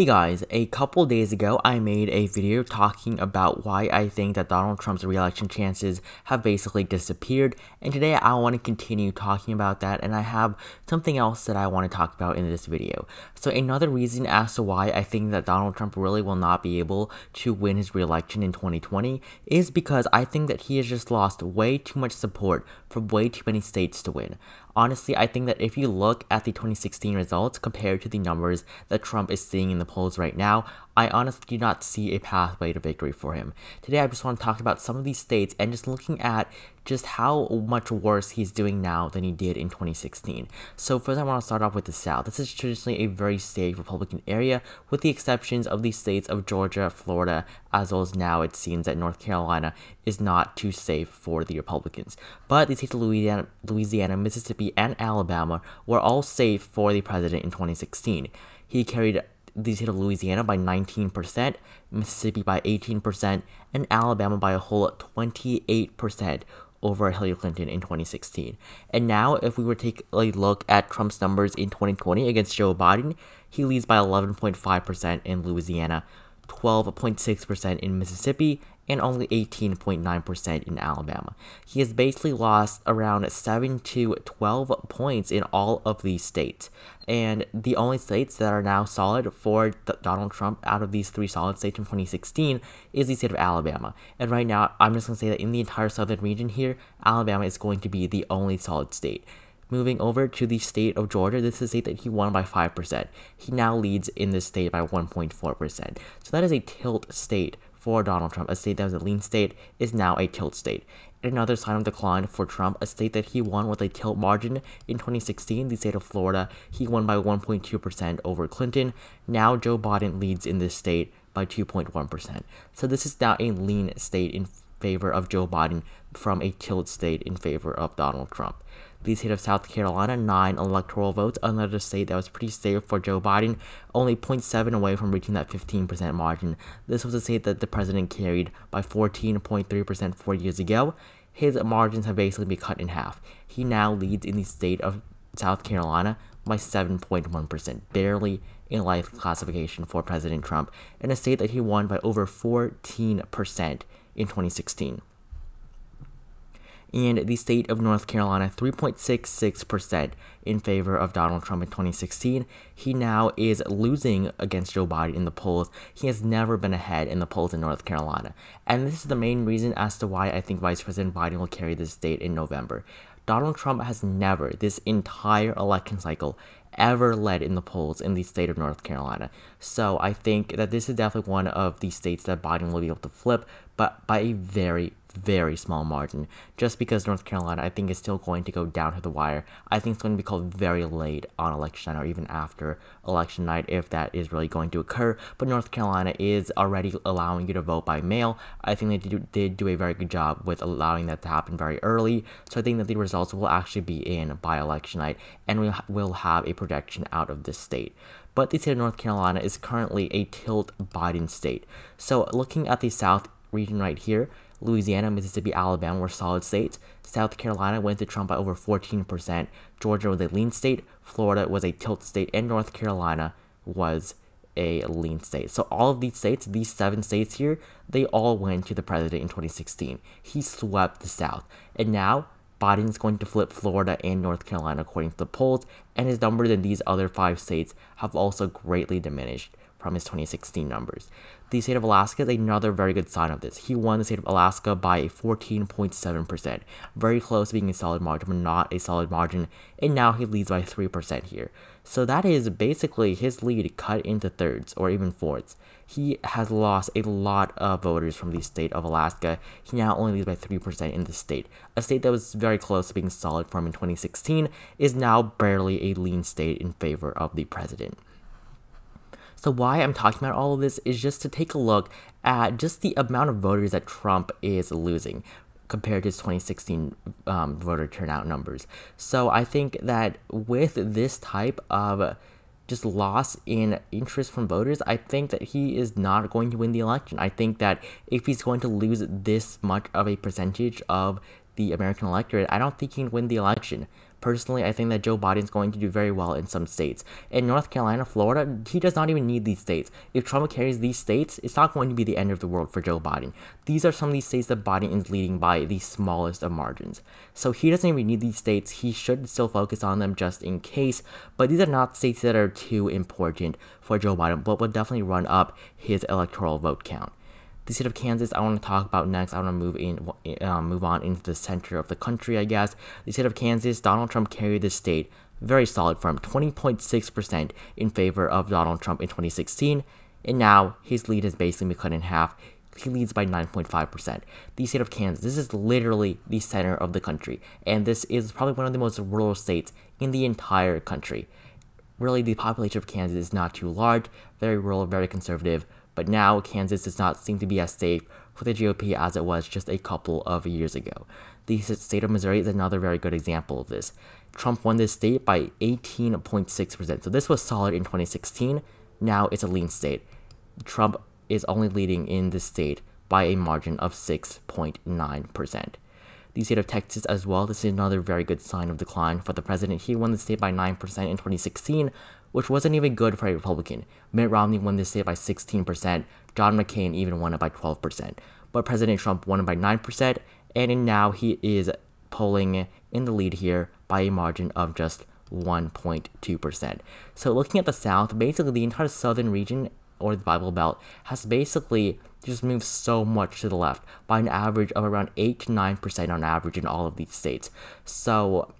Hey guys, a couple days ago I made a video talking about why I think that Donald Trump's re-election chances have basically disappeared and today I want to continue talking about that and I have something else that I want to talk about in this video. So another reason as to why I think that Donald Trump really will not be able to win his re-election in 2020 is because I think that he has just lost way too much support from way too many states to win. Honestly, I think that if you look at the 2016 results compared to the numbers that Trump is seeing in the polls right now, I honestly do not see a pathway to victory for him. Today, I just want to talk about some of these states and just looking at just how much worse he's doing now than he did in 2016. So first, I want to start off with the South. This is traditionally a very safe Republican area, with the exceptions of the states of Georgia, Florida, as well as now it seems that North Carolina is not too safe for the Republicans. But the states of Louisiana, Louisiana, Mississippi, and Alabama were all safe for the president in 2016. He carried the state of Louisiana by 19%, Mississippi by 18%, and Alabama by a whole 28% over Hillary Clinton in 2016. And now, if we were to take a look at Trump's numbers in 2020 against Joe Biden, he leads by 11.5% in Louisiana, 12.6% in Mississippi, and only 18.9% in Alabama. He has basically lost around 7 to 12 points in all of these states. And the only states that are now solid for Donald Trump out of these three solid states in 2016 is the state of Alabama. And right now, I'm just going to say that in the entire southern region here, Alabama is going to be the only solid state. Moving over to the state of Georgia, this is a state that he won by 5%. He now leads in this state by 1.4%. So that is a tilt state for Donald Trump. A state that was a lean state is now a tilt state. Another sign of decline for Trump, a state that he won with a tilt margin in 2016, the state of Florida, he won by 1.2% over Clinton. Now Joe Biden leads in this state by 2.1%. So this is now a lean state in favor of Joe Biden from a tilt state in favor of Donald Trump. The state of South Carolina, 9 electoral votes, another state that was pretty safe for Joe Biden, only 0.7 away from reaching that 15% margin. This was a state that the president carried by 14.3% four years ago. His margins have basically been cut in half. He now leads in the state of South Carolina by 7.1%, barely in life classification for President Trump, in a state that he won by over 14% in 2016 and the state of North Carolina 3.66% in favor of Donald Trump in 2016. He now is losing against Joe Biden in the polls. He has never been ahead in the polls in North Carolina. And this is the main reason as to why I think Vice President Biden will carry this state in November. Donald Trump has never, this entire election cycle, ever led in the polls in the state of North Carolina. So I think that this is definitely one of the states that Biden will be able to flip, but by a very, very small margin. Just because North Carolina, I think, is still going to go down to the wire. I think it's going to be called very late on election night or even after election night if that is really going to occur. But North Carolina is already allowing you to vote by mail. I think they did, did do a very good job with allowing that to happen very early. So I think that the results will actually be in by election night and we will have a projection out of this state but the state of North Carolina is currently a tilt Biden state. So looking at the South region right here, Louisiana, Mississippi, Alabama were solid states. South Carolina went to Trump by over 14%. Georgia was a lean state. Florida was a tilt state. And North Carolina was a lean state. So all of these states, these seven states here, they all went to the president in 2016. He swept the South. And now Biden's going to flip Florida and North Carolina according to the polls, and his numbers in these other five states have also greatly diminished from his 2016 numbers. The state of Alaska is another very good sign of this. He won the state of Alaska by 14.7%, very close to being a solid margin, but not a solid margin, and now he leads by 3% here. So that is basically his lead cut into thirds or even fourths. He has lost a lot of voters from the state of Alaska. He now only leads by 3% in the state. A state that was very close to being solid for him in 2016 is now barely a lean state in favor of the president. So why I'm talking about all of this is just to take a look at just the amount of voters that Trump is losing compared to his 2016 um, voter turnout numbers. So I think that with this type of just loss in interest from voters, I think that he is not going to win the election. I think that if he's going to lose this much of a percentage of the American electorate, I don't think he can win the election. Personally, I think that Joe Biden is going to do very well in some states. In North Carolina, Florida, he does not even need these states. If Trump carries these states, it's not going to be the end of the world for Joe Biden. These are some of these states that Biden is leading by the smallest of margins. So he doesn't even need these states. He should still focus on them just in case. But these are not states that are too important for Joe Biden, but will definitely run up his electoral vote count. The state of Kansas, I want to talk about next. I want to move in, uh, move on into the center of the country, I guess. The state of Kansas, Donald Trump carried the state very solid from 20.6% in favor of Donald Trump in 2016, and now his lead has basically been cut in half. He leads by 9.5%. The state of Kansas, this is literally the center of the country, and this is probably one of the most rural states in the entire country. Really, the population of Kansas is not too large, very rural, very conservative, but now Kansas does not seem to be as safe for the GOP as it was just a couple of years ago. The state of Missouri is another very good example of this. Trump won this state by 18.6%, so this was solid in 2016. Now it's a lean state. Trump is only leading in this state by a margin of 6.9%. The state of Texas as well, this is another very good sign of decline for the president. He won the state by 9% in 2016, which wasn't even good for a Republican. Mitt Romney won the state by 16%, John McCain even won it by 12%. But President Trump won it by 9%, and now he is polling in the lead here by a margin of just 1.2%. So looking at the South, basically the entire southern region or the Bible Belt has basically just moved so much to the left by an average of around 8 to 9% on average in all of these states. So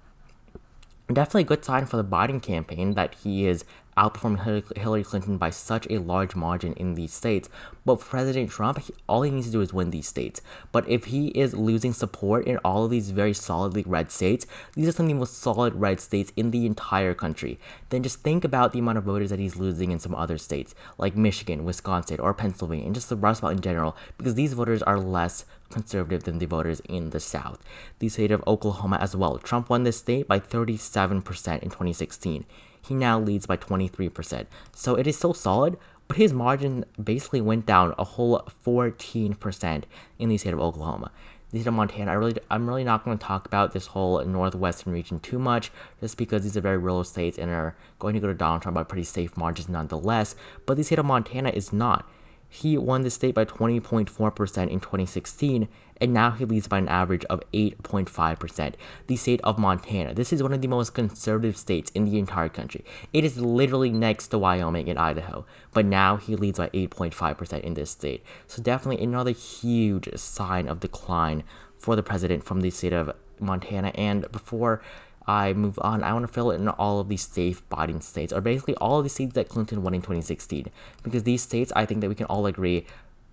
definitely a good sign for the Biden campaign that he is outperforming Hillary Clinton by such a large margin in these states. But President Trump, he, all he needs to do is win these states. But if he is losing support in all of these very solidly red states, these are some of the most solid red states in the entire country, then just think about the amount of voters that he's losing in some other states, like Michigan, Wisconsin, or Pennsylvania, and just the Rust Belt in general, because these voters are less conservative than the voters in the South. The state of Oklahoma as well. Trump won this state by 37% in 2016 he now leads by 23%. So it is still solid, but his margin basically went down a whole 14% in the state of Oklahoma. The state of Montana, I really, I'm really not going to talk about this whole northwestern region too much, just because these are very rural states and are going to go to Donald Trump by pretty safe margins nonetheless. But the state of Montana is not. He won the state by 20.4% in 2016, and now he leads by an average of 8.5%. The state of Montana. This is one of the most conservative states in the entire country. It is literally next to Wyoming and Idaho, but now he leads by 8.5% in this state. So definitely another huge sign of decline for the president from the state of Montana. And before I move on, I want to fill in all of these safe Biden states, or basically all of the states that Clinton won in 2016. Because these states, I think that we can all agree,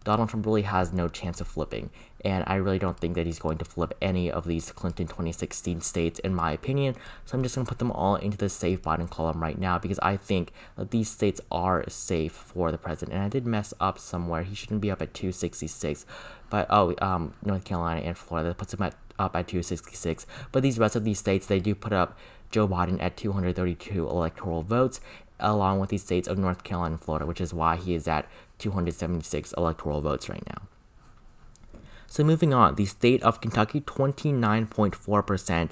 Donald Trump really has no chance of flipping. And I really don't think that he's going to flip any of these Clinton 2016 states, in my opinion. So I'm just going to put them all into the safe Biden column right now because I think that these states are safe for the president. And I did mess up somewhere. He shouldn't be up at 266. But, oh, um, North Carolina and Florida, that puts him at up at 266. But these rest of these states, they do put up Joe Biden at 232 electoral votes, along with the states of North Carolina and Florida, which is why he is at 276 electoral votes right now. So moving on, the state of Kentucky, 29.4%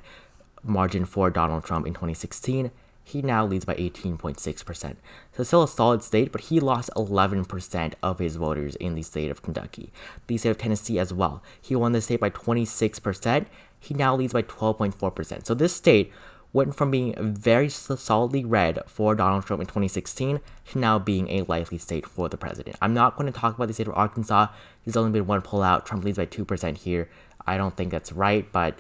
margin for Donald Trump in 2016 he now leads by 18.6%. So still a solid state, but he lost 11% of his voters in the state of Kentucky. The state of Tennessee as well. He won the state by 26%. He now leads by 12.4%. So this state went from being very solidly red for Donald Trump in 2016 to now being a likely state for the president. I'm not going to talk about the state of Arkansas. There's only been one pullout. Trump leads by 2% here. I don't think that's right, but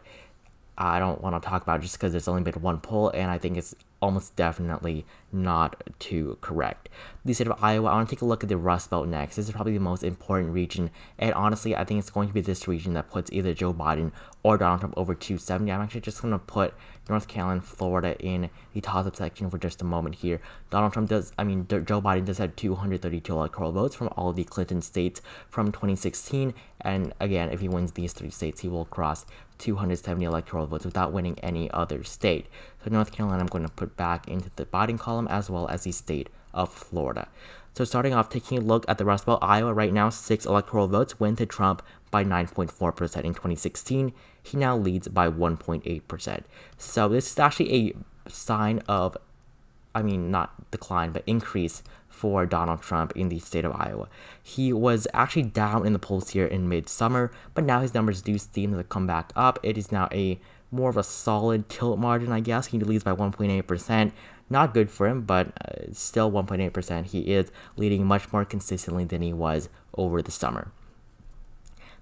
I don't want to talk about just because there's only been one poll, and I think it's almost definitely not too correct. The state of Iowa, I want to take a look at the Rust Belt next. This is probably the most important region, and honestly, I think it's going to be this region that puts either Joe Biden or Donald Trump over 270. I'm actually just going to put North Carolina, Florida in the toss-up section for just a moment here. Donald Trump does, I mean, Joe Biden does have 232 electoral votes from all the Clinton states from 2016, and again, if he wins these three states, he will cross 270 electoral votes without winning any other state. So North Carolina, I'm going to put back into the Biden column as well as the state of Florida. So starting off, taking a look at the Rust Belt, Iowa right now, six electoral votes went to Trump by 9.4% in 2016. He now leads by 1.8%. So this is actually a sign of, I mean, not decline, but increase for Donald Trump in the state of Iowa. He was actually down in the polls here in midsummer, but now his numbers do seem to come back up. It is now a more of a solid tilt margin, I guess. He leads by 1.8%. Not good for him, but uh, still 1.8%. He is leading much more consistently than he was over the summer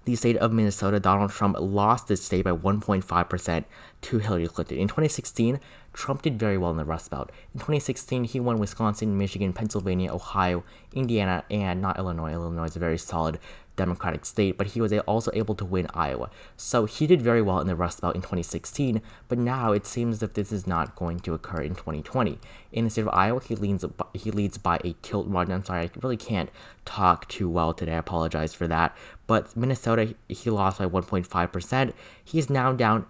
the state of Minnesota, Donald Trump lost the state by 1.5% to Hillary Clinton. In 2016, Trump did very well in the Rust Belt. In 2016, he won Wisconsin, Michigan, Pennsylvania, Ohio, Indiana, and not Illinois. Illinois is a very solid Democratic state, but he was also able to win Iowa. So he did very well in the Rust Belt in 2016, but now it seems that this is not going to occur in 2020. In the state of Iowa, he leads he leads by a tilt margin. I'm sorry, I really can't talk too well today. I apologize for that. But Minnesota, he lost by 1.5%. He is now down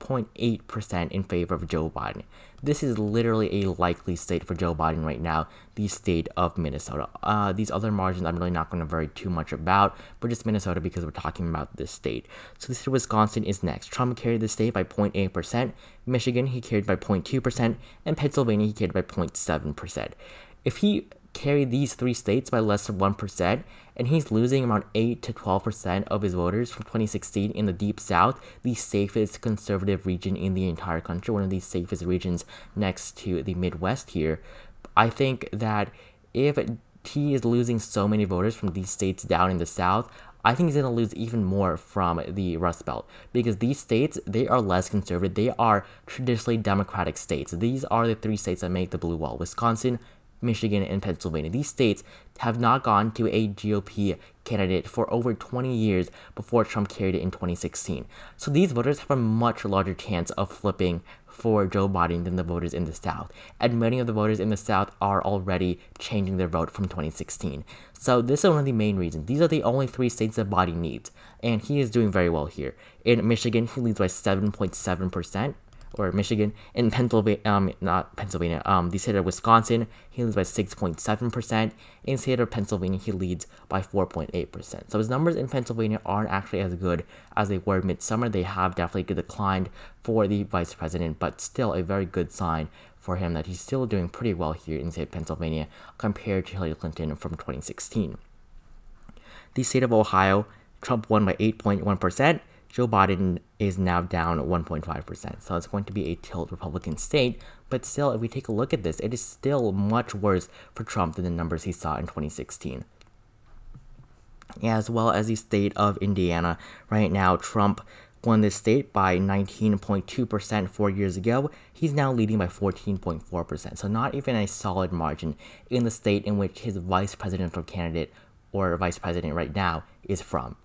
8.8% in favor of Joe Biden. This is literally a likely state for Joe Biden right now, the state of Minnesota. Uh, these other margins I'm really not going to worry too much about, but just Minnesota because we're talking about this state. So the state of Wisconsin is next. Trump carried the state by 0.8%, Michigan he carried by 0.2%, and Pennsylvania he carried by 0.7%. If he carry these three states by less than 1%, and he's losing around 8 to 12% of his voters from 2016 in the Deep South, the safest conservative region in the entire country, one of the safest regions next to the Midwest here. I think that if he is losing so many voters from these states down in the South, I think he's going to lose even more from the Rust Belt because these states, they are less conservative. They are traditionally Democratic states. These are the three states that make the blue wall Wisconsin, Michigan, and Pennsylvania. These states have not gone to a GOP candidate for over 20 years before Trump carried it in 2016. So these voters have a much larger chance of flipping for Joe Biden than the voters in the South. And many of the voters in the South are already changing their vote from 2016. So this is one of the main reasons. These are the only three states that Biden needs. And he is doing very well here. In Michigan, he leads by 7.7% or Michigan. In Pennsylvania, um, not Pennsylvania, um, the state of Wisconsin, he leads by 6.7%. In the state of Pennsylvania, he leads by 4.8%. So his numbers in Pennsylvania aren't actually as good as they were midsummer. They have definitely declined for the vice president, but still a very good sign for him that he's still doing pretty well here in the state of Pennsylvania compared to Hillary Clinton from 2016. The state of Ohio, Trump won by 8.1%. Joe Biden is now down 1.5%. So it's going to be a tilt Republican state. But still, if we take a look at this, it is still much worse for Trump than the numbers he saw in 2016. As well as the state of Indiana. Right now, Trump won this state by 19.2% four years ago. He's now leading by 14.4%. So not even a solid margin in the state in which his vice presidential candidate or vice president right now is from.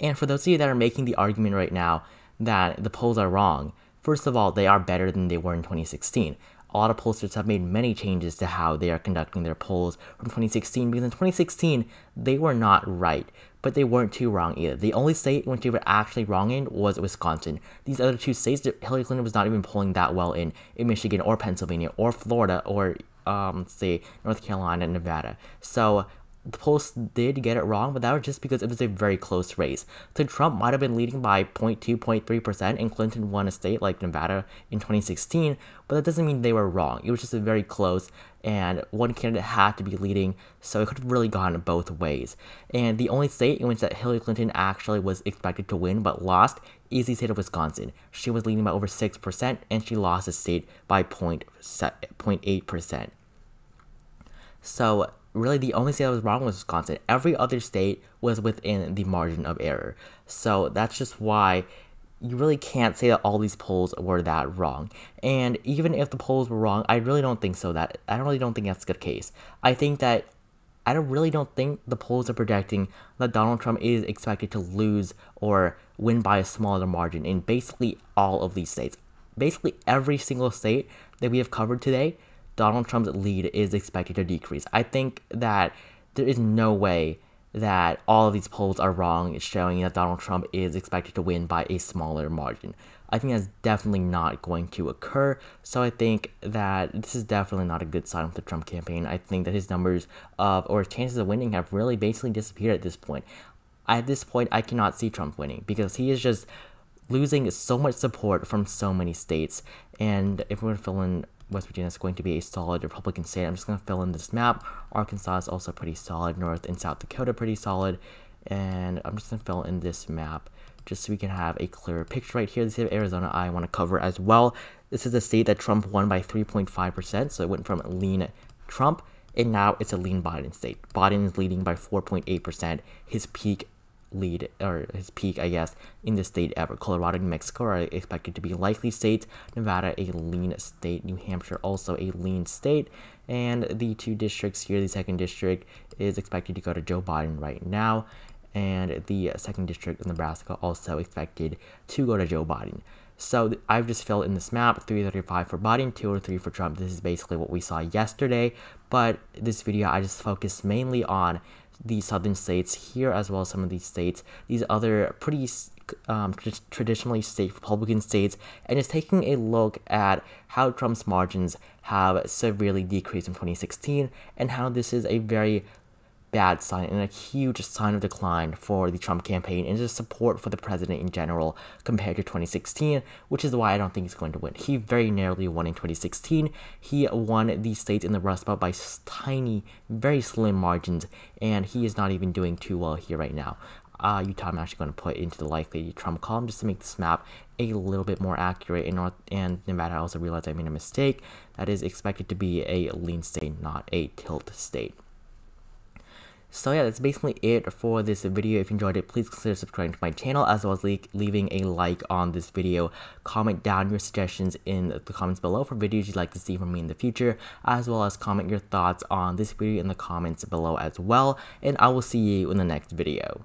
And for those of you that are making the argument right now that the polls are wrong, first of all, they are better than they were in 2016. A lot of pollsters have made many changes to how they are conducting their polls from 2016 because in 2016 they were not right, but they weren't too wrong either. The only state in which they were actually wrong in was Wisconsin. These other two states, Hillary Clinton was not even polling that well in, in Michigan or Pennsylvania or Florida or um, say North Carolina and Nevada. So the polls did get it wrong, but that was just because it was a very close race. So Trump might have been leading by 0.2, 0.3%, and Clinton won a state like Nevada in 2016, but that doesn't mean they were wrong. It was just a very close, and one candidate had to be leading, so it could have really gone both ways. And the only state in which that Hillary Clinton actually was expected to win but lost is the state of Wisconsin. She was leading by over 6%, and she lost the state by 0.8%. So really the only state that was wrong was Wisconsin. Every other state was within the margin of error. So that's just why you really can't say that all these polls were that wrong. And even if the polls were wrong, I really don't think so. That I really don't think that's the case. I think that I don't really don't think the polls are projecting that Donald Trump is expected to lose or win by a smaller margin in basically all of these states. Basically every single state that we have covered today, Donald Trump's lead is expected to decrease. I think that there is no way that all of these polls are wrong, showing that Donald Trump is expected to win by a smaller margin. I think that's definitely not going to occur. So I think that this is definitely not a good sign for the Trump campaign. I think that his numbers of or his chances of winning have really basically disappeared at this point. at this point, I cannot see Trump winning because he is just losing so much support from so many states. And if we're West Virginia is going to be a solid Republican state, I'm just going to fill in this map. Arkansas is also pretty solid. North and South Dakota pretty solid. And I'm just going to fill in this map just so we can have a clearer picture right here. The state of Arizona I want to cover as well. This is a state that Trump won by 3.5%, so it went from lean Trump, and now it's a lean Biden state. Biden is leading by 4.8%. His peak lead or his peak, I guess, in the state ever. Colorado, New Mexico are expected to be likely states. Nevada, a lean state. New Hampshire, also a lean state. And the two districts here, the second district is expected to go to Joe Biden right now. And the second district of Nebraska also expected to go to Joe Biden. So I've just filled in this map, 335 for Biden, 203 for Trump. This is basically what we saw yesterday, but this video I just focused mainly on the southern states here as well as some of these states, these other pretty um, traditionally state Republican states, and is taking a look at how Trump's margins have severely decreased in 2016 and how this is a very bad sign and a huge sign of decline for the Trump campaign and just support for the president in general compared to 2016, which is why I don't think he's going to win. He very narrowly won in 2016. He won the states in the Rust Belt by tiny, very slim margins, and he is not even doing too well here right now. Uh, Utah, I'm actually going to put into the likely Trump column just to make this map a little bit more accurate. In North and Nevada, I also realized I made a mistake. That is expected to be a lean state, not a tilt state. So yeah, that's basically it for this video. If you enjoyed it, please consider subscribing to my channel as well as le leaving a like on this video. Comment down your suggestions in the comments below for videos you'd like to see from me in the future, as well as comment your thoughts on this video in the comments below as well. And I will see you in the next video.